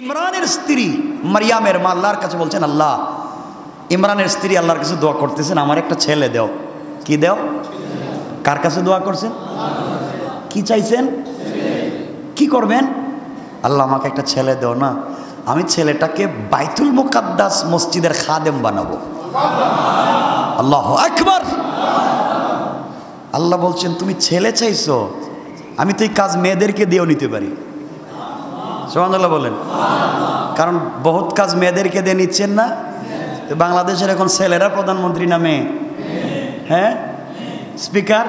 ইমরানের স্ত্রী মারিয়ামের মা আল্লাহর কাছে বলছেন, আল্লাহ, ইমরানের স্ত্রী আল্লাহর কাছে দোয়া করতেছেন, আমার একটা ছেলে দেও। কি দেও? কার কাছে দোয়া করছেন? কি চাইছেন? কি করবেন? আল্লাহ, আমাকে একটা ছেলে দেও না, আমি ছেলেটাকে বাইতুল মুকাদ্দাস মসজিদের খাদেম বানাবো। আল্লাহ একবার আল্লাহ বলছেন, তুমি ছেলে চাইছো, আমি তো এই কাজ মেয়েদেরকে দিয়েও নিতে পারি। সোহানুল্লাহ বলেন। কারণ বহুত কাজ মেয়েদেরকে দিয়ে নিচ্ছেন না। বাংলাদেশের এখন ছেলেরা প্রধানমন্ত্রী না মেয়ে? হ্যাঁ? স্পিকার?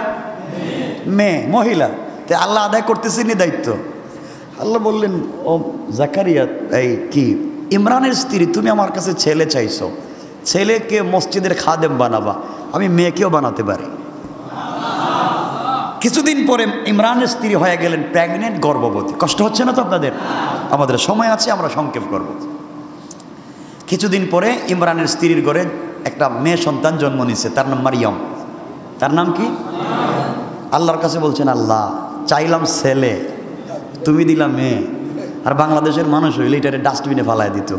মেয়ে, মহিলা। তো আল্লাহ আদায় করতেছেনি দায়িত্ব। আল্লাহ বললেন, ও জাকারিয়া, এই কি? ইমরানের স্ত্রী, তুমি আমার কাছে ছেলে চাইছো। ছেলেকে মসজিদের খাদেম বানাবা। আমি মেয়েকেও বানাতে পারি। কিছুদিন পরে ইমরানের স্ত্রী হয়ে গেলেন প্রেগনেন্ট গর্ভবতী। কষ্ট হচ্ছে না তো আপনাদের? আমাদের সময় আছে, আমরা সংক্ষেপ করব। কিছুদিন পরে ইমরানের স্ত্রীর ঘরে একটা মেয়ে সন্তান জন্ম নিছে তার নাম মারিয়ম। তার নাম কি? আল্লাহর কাছে বলছেন, আল্লাহ, চাইলাম ছেলে, তুমি দিলাম মেয়ে। আর বাংলাদেশের মানুষ হইলে এটারে ডাস্টবিনে ফালাই দিত।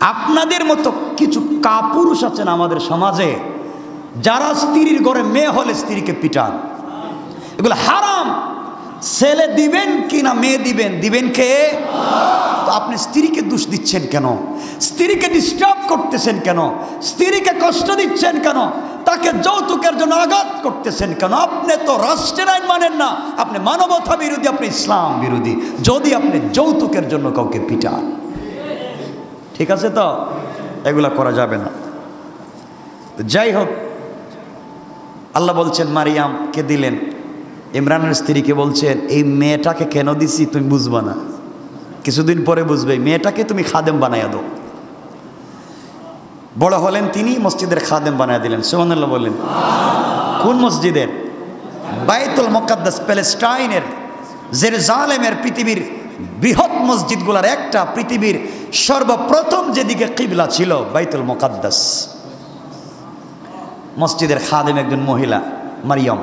আপনাদের মতো কিছু কাপুরুষ আছেন আমাদের সমাজে যারা স্ত্রীর ঘরে মেয়ে হলে স্ত্রীকে পিটান। এগুলো হারাম। ছেলে দিবেন কি না মেয়ে দিবেন? দিবেন কে? তো আপনি স্ত্রীকে দোষ দিচ্ছেন কেন? স্ত্রীকে ডিস্টার্ব করতেছেন কেন? স্ত্রীকে কষ্ট দিচ্ছেন কেন? তাকে যৌতুকের জন্য আঘাত করতেছেন কেন? আপনি তো রাষ্ট্রের আইন মানেন না। আপনি মানবতা বিরোধী, আপনি ইসলাম বিরোধী। যদি আপনি যৌতুকের জন্য কাউকে পিটান। ঠিক আছে তো? এগুলা করা যাবে না। যাই হোক আল্লাহ বলছেন মারিয়ামকে দিলেন? ইমরানের স্ত্রীকে বলছেন, এই মেয়েটাকে কেন দিছি তুমি বুঝবা না। কিছুদিন পরে বুঝবে, মেয়েটাকে তুমি খাদেম বানাইয়া দাও। বড় হলেন তিনি, মসজিদের খাদেম বানায় দিলেন। সুমানুল্লাহ বললেন কোন মসজিদের? বাইতুল মোকাদ্দাস প্যালেস্টাইনের জেরুজালেমের পৃথিবীর বৃহৎ মসজিদগুলার একটা পৃথিবীর সর্বপ্রথম যেদিকে কিবলা ছিল, বাইতুল মোকাদ্দাস। মসজিদের খাদেম একজন মহিলা, মারিয়ম।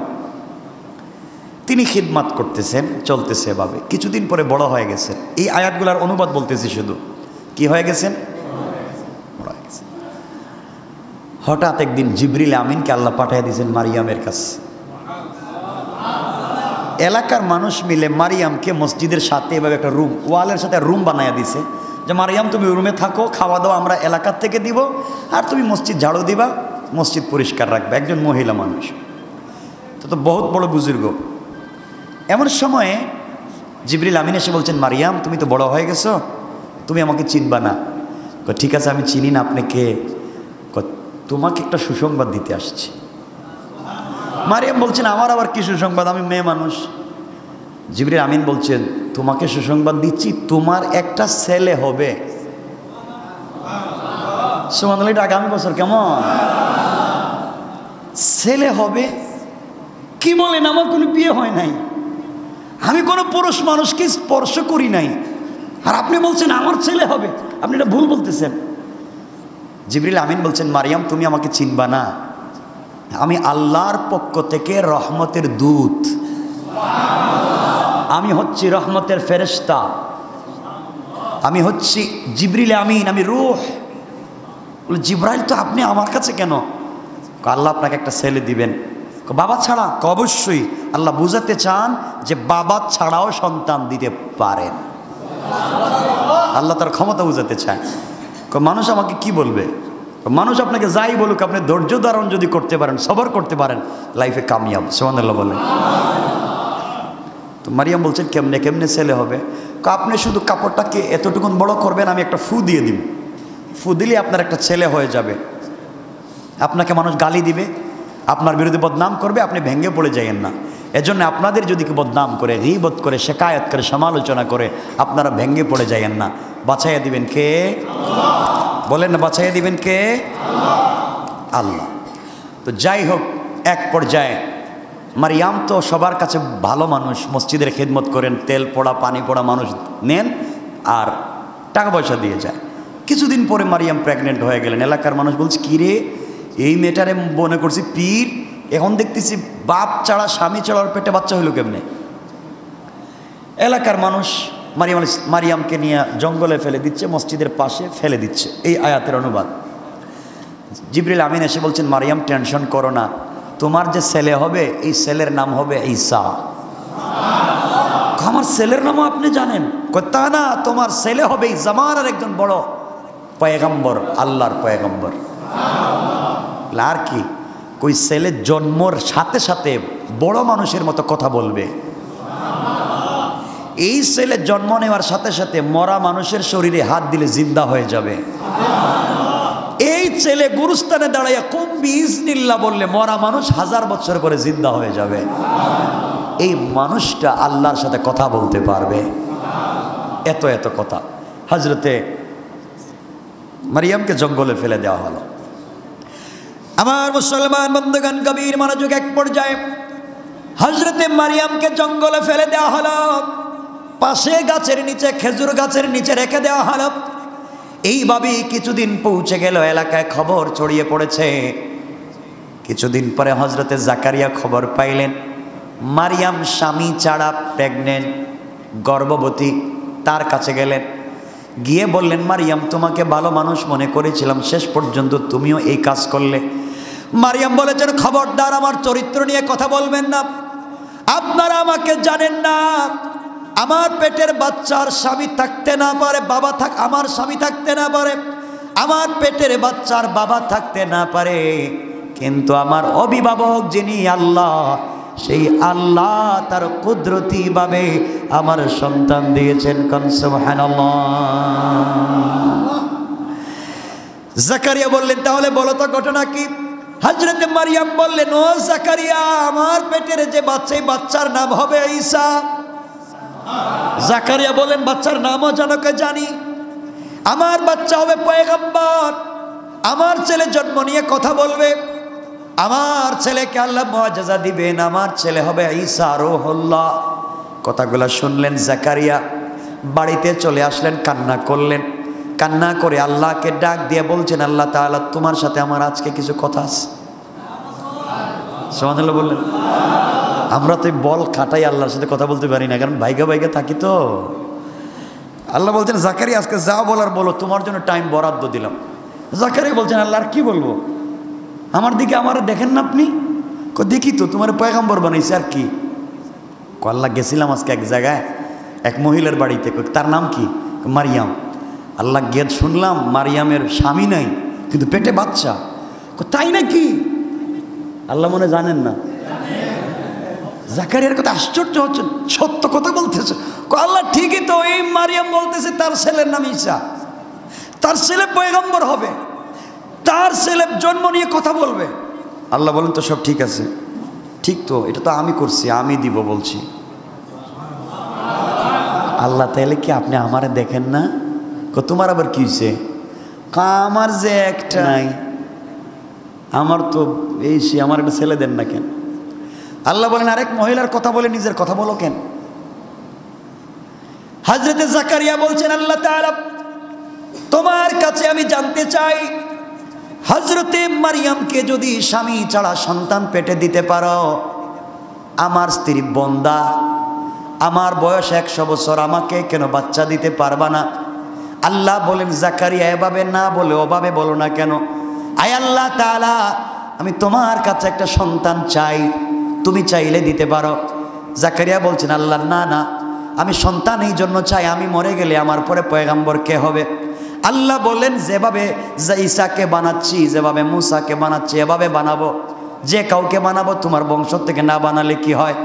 তিনি খিদমাত করতেছেন, চলতেছে এভাবে। কিছুদিন পরে বড় হয়ে গেছেন এই আয়াতগুলার অনুবাদ বলতেছি শুধু। কি হয়ে গেছেন। হঠাৎ একদিন জিবরিল আমিনকে আল্লাহ পাঠিয়ে দিয়েছেন মারিয়ামের কাছে। এলাকার মানুষ মিলে মারিয়ামকে মসজিদের সাথে এভাবে একটা রুম, ওয়ালের সাথে রুম বানাইয়া দিছে যে, মারিয়াম, তুমি রুমে থাকো, খাওয়া দাওয়া আমরা এলাকার থেকে দিব, আর তুমি মসজিদ ঝাড়ু দিবা। মসজিদ পরিষ্কার রাখবে, একজন মহিলা মানুষ। তো তো বহুত বড় বুজুর্গ। এমন সময়ে জিবরিল আমিন এসে বলছেন, মারিয়াম, তুমি তো বড় হয়ে গেছো, তুমি আমাকে চিনবা না। ঠিক আছে, আমি চিনি না আপনি কে, তোমাকে একটা সুসংবাদ দিতে আসছি। মারিয়াম বলছেন, আমার আবার কি সুসংবাদ? আমি মেয়ে মানুষ। জিবরিল আমিন বলছেন, তোমাকে সুসংবাদ দিচ্ছি, তোমার একটা ছেলে হবে। সুমান এটা আগামী বছর, কেমন? ছেলে হবে, কি বলেন, আমার কোনো বিয়ে হয় নাই। আমি কোনো পুরুষ মানুষকে স্পর্শ করি নাই। আর আপনি বলছেন, আমার ছেলে হবে। আপনি এটা ভুল বলতেছেন। জিবরিল আমিন বলছেন, মারিয়াম, তুমি আমাকে চিনবা না। আমি আল্লাহর পক্ষ থেকে রহমতের দূত। আমি হচ্ছি রহমতের ফেরেস্তা আমি হচ্ছি জিবরিল আমিন, আমি রুহ। জিব্রাইল, তো আপনি আমার কাছে কেন? আল্লাহ আপনাকে একটা ছেলে দিবেন। বাবা ছাড়া অবশ্যই। আল্লাহ বুঝাতে চান যে বাবা ছাড়াও সন্তান দিতে পারেন। আল্লাহ তার ক্ষমতা বুঝাতে চায়। মানুষ আমাকে কি বলবে? মানুষ আপনাকে যাই বলুক, আপনি ধৈর্য ধারণ যদি করতে পারেন, সবর করতে পারেন লাইফে কামিয়াব। সোমান আল্লাহ বলেন। তো মারিয়াম বলছেন কেমনে কেমনে ছেলে হবে? আপনি শুধু কাপড়টাকে এতটুকুন বড় করবেন, আমি একটা ফু দিয়ে দিব। ফু দিলে আপনার একটা ছেলে হয়ে যাবে। আপনাকে মানুষ গালি দিবে, আপনার বিরুদ্ধে বদনাম করবে, আপনি ভেঙে পড়ে যাইয়েন না। এজন্য আপনাদের যদি বদনাম করে রিবত করে, শেকায়ত করে, সমালোচনা করে, আপনারা ভেঙে পড়ে যাইয়েন না। বাছাইয়া দিবেন কে? বলেন না, বাছাইয়া দিবেন কে? আল্লাহ। তো যাই হোক, এক পর্যায়ে মারিয়াম তো সবার কাছে ভালো মানুষ, মসজিদের খেদমত করেন, তেল পোড়া, পানি পোড়া মানুষ নেন আর টাকা পয়সা দিয়ে যায়। কিছুদিন পরে মারিয়াম প্রেগনেন্ট হয়ে গেলেন। এলাকার মানুষ বলছে কী রে এই মেয়েটারে মনে করছি পীর, এখন দেখতেছি বাপ ছাড়া স্বামী ছাড়া পেটে বাচ্চা হইল কেমনে? এলাকার মানুষ মারিয়াম মারিয়ামকে নিয়ে জঙ্গলে ফেলে দিচ্ছে, মসজিদের পাশে ফেলে দিচ্ছে, এই আয়াতের অনুবাদ। জিবরিল আমিন এসে বলছেন, মারিয়াম, টেনশন করো না, তোমার যে ছেলে হবে, এই ছেলের নাম হবে ঈসা। আমার ছেলের নামও আপনি জানেন? তা না, তোমার ছেলে হবে এই জামানার একজন বড় পয়গম্বর, আল্লাহর পয়গম্বর। আর কি? কই ছেলে জন্মর সাথে সাথে বড় মানুষের মতো কথা বলবে। এই ছেলে জন্ম নেওয়ার সাথে সাথে মরা মানুষের শরীরে হাত দিলে জিন্দা হয়ে যাবে। এই ছেলে গুরুস্থানে দাঁড়াইয়া কুম্বি ইসনিল্লা বললে মরা মানুষ হাজার বছর করে জিন্দা হয়ে যাবে। এই মানুষটা আল্লাহর সাথে কথা বলতে পারবে। এত এত কথা। হজরতে মারিয়ামকে জঙ্গলে ফেলে দেওয়া হলো। আমার মুসলমান বন্ধুগান কবির মনোযোগ এক পর্যায়ে। হজরতে মারিয়ামকে জঙ্গলে ফেলে দেওয়া হলো। পাশে গাছের নিচে, খেজুর গাছের নিচে রেখে দেওয়া হলো। এইভাবেই কিছুদিন পৌঁছে গেল, এলাকায় খবর ছড়িয়ে পড়েছে। কিছুদিন পরে হজরতে জাকারিয়া খবর পাইলেন, মারিয়াম স্বামী ছাড়া প্রেগনেন্ট গর্ভবতী তার কাছে গেলেন। গিয়ে বললেন, মারিয়াম, তোমাকে ভালো মানুষ মনে করেছিলাম, শেষ পর্যন্ত তুমিও এই কাজ করলে। মারিয়াম বলেছেন, খবরদার আমার চরিত্র নিয়ে কথা বলবেন না। আপনারা আমাকে জানেন না, আমার পেটের বাচ্চার স্বামী থাকতে না পারে, বাবা থাক, আমার স্বামী থাকতে না পারে। আমার পেটের বাচ্চার বাবা থাকতে না পারে, কিন্তু আমার অভিভাবক যিনি আল্লাহ, সেই আল্লাহ তার কুদরতিভাবে আমার সন্তান দিয়েছেন কনসুবহানাল্লাহ জাকারিয়া বললেন, তাহলে বলো তো, ঘটনা কি? হজরতে মারিয়াম বললেন, ও জাকারিয়া, আমার পেটের যে বাচ্চা বাচ্চার নাম হবে ঈসা। জাকারিয়া বলেন বাচ্চার নামও জানকে জানি? আমার বাচ্চা হবে পয়গম্বর। আমার ছেলে জন্ম নিয়ে কথা বলবে। আমার ছেলেকে আল্লাহ মহাজাজা দিবেন। আমার ছেলে হবে ঈসা রোহল্লাহ। কথাগুলো শুনলেন জাকারিয়া। বাড়িতে চলে আসলেন, কান্না করলেন। কান্না করে আল্লাহকে ডাক দিয়ে বলছেন, আল্লাহ তাআলা, তোমার সাথে আমার আজকে কিছু কথা আছে। সমাধান বললেন, আমরা তো বল খাটাই আল্লাহর সাথে কথা বলতে পারি না, কারণ ভাইগা বাইকে থাকি তো। আল্লাহ বলছেন, জাকারি, আজকে যা বলার বলো, তোমার জন্য টাইম বরাদ্দ দিলাম। জাকারি বলছেন, আল্লাহ, আর কি বলব? আমার দিকে আমার দেখেন না আপনি? দেখি তো, তোমার পয়গাম্বর বানাইছে, আর কো? আল্লাহ, গেছিলাম আজকে এক জায়গায়, এক মহিলার বাড়িতে। তার নাম কি? মারিয়াম। আল্লাহ গিয়ে শুনলাম, মারিয়ামের স্বামী নাই, কিন্তু পেটে বাচ্চা। তাই নাকি? আল্লাহ মনে জানেন না। জাকারিয়ার কথা আশ্চর্য হচ্ছে, সত্য কথা বলতেছে। আল্লাহ ঠিকই তো, এই মারিয়াম বলতেছে, তার ছেলের নাম ঈসা। তার ছেলে পয়গম্বর হবে। তার ছেলে জন্ম নিয়ে কথা বলবে। আল্লাহ বলেন, তো সব ঠিক আছে। ঠিক তো, এটা তো আমি করছি, আমি দিব বলছি। আল্লাহ, তাইলে কি আপনি আমারে দেখেন না? তোমার আবার কি হয়েছে আমার যে একটা নাই, আমার তো এই সে আমার একটা ছেলে দেন না কেন? আল্লাহ বলেন, আরেক মহিলার কথা বলে নিজের কথা বলো কেন? হাজরতে জাকারিয়া বলছেন, আল্লাহ তোমার কাছে আমি জানতে চাই, হজরতে মারিয়ামকে যদি স্বামী ছাড়া সন্তান পেটে দিতে পারো, আমার স্ত্রী বন্দা, আমার বয়স একশো বছর, আমাকে কেন বাচ্চা দিতে পারবা না? আল্লাহ বলেন, জাকারিয়া এভাবে না বলে ওভাবে বলো না কেন? আয় আল্লাহ তাআলা, আমি তোমার কাছে একটা সন্তান চাই, তুমি চাইলে দিতে পারো। জাকারিয়া বলছেন, আল্লাহ, না না, আমি সন্তান এই জন্য চাই, আমি মরে গেলে আমার পরে পয়গাম্বর কে হবে? আল্লাহ বলেন, যেভাবে যে ঈসাকে বানাচ্ছি, যেভাবে মুসাকে বানাচ্ছি, এভাবে বানাবো। যে কাউকে বানাবো, তোমার বংশ থেকে না বানালে কি হয়?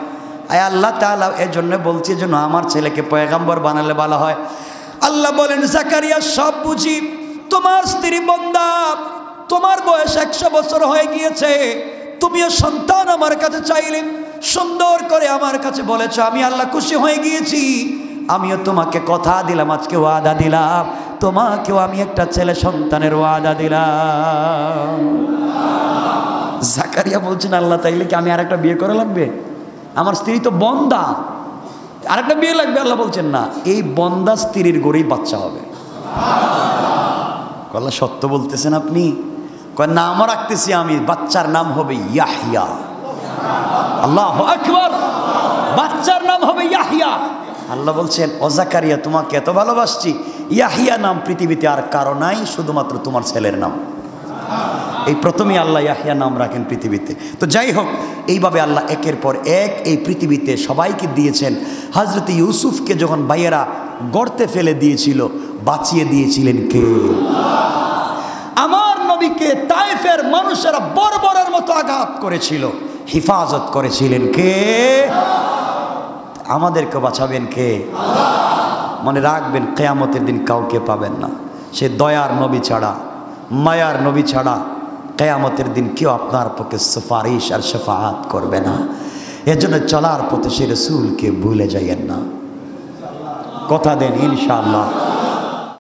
আয় আল্লাহ তাআলা এর জন্য বলছি যেন আমার ছেলেকে পয়গাম্বর বানালে ভালো হয়। আল্লাহ বলেন, জাকারিয়া, সব বুঝি। তোমার স্ত্রী বন্দা, তোমার বয়স একশো বছর হয়ে গিয়েছে। তুমিও সন্তান আমার কাছে চাইলে সুন্দর করে আমার কাছে বলেছ, আমি আল্লাহ খুশি হয়ে গিয়েছি। আমিও তোমাকে কথা দিলাম, আজকে ওয়াদা দিলাম। তোমাকেও আমি একটা ছেলে সন্তানের ওয়াদা দিলাম। জাকারিয়া বলছেন, আল্লাহ, তাইলে কি আমি আর একটা বিয়ে করা লাগবে? আমার স্ত্রী তো বন্দা। আরেকটা বিয়ে লাগবে, আল্লাহ বলছেন না, এই বন্দা স্ত্রীর গড়েই বাচ্চা হবে। আল্লাহ সত্য বলতেছেন আপনি? কয় নাম রাখতেছি আমি, বাচ্চার নাম হবে ইয়াহিয়া। আল্লাহ আকবর! বাচ্চার নাম হবে ইয়াহিয়া। আল্লাহ বলছেন অজাকারিয়া তোমাকে এত ভালোবাসছি, ইয়াহিয়া নাম পৃথিবীতে আর কারও নাই, শুধুমাত্র তোমার ছেলের নাম। এই প্রথমেই আল্লাহ ইয়াহিয়া নাম রাখেন পৃথিবীতে। তো যাই হোক এইভাবে আল্লাহ একের পর এক এই পৃথিবীতে সবাইকে দিয়েছেন। হজরত ইউসুফকে যখন ভাইয়েরা গর্তে ফেলে দিয়েছিল, বাঁচিয়ে দিয়েছিলেন কে? আমার নবীকে তাইফের মানুষেরা বর্বরের মতো আঘাত করেছিল। হিফাজত করেছিলেন কে? আমাদেরকে বাঁচাবেন কে? মনে রাখবেন, কেয়ামতের দিন কাউকে পাবেন না। সে দয়ার নবী ছাড়া, মায়ার নবী ছাড়া কেয়ামতের দিন কেউ আপনার পক্ষে সুপারিশ আর সেফাহাত করবে না। এজন্য চলার পথে সে রসুলকে ভুলে যাইয়েন না। কথা দেন ইনশাআল্লাহ।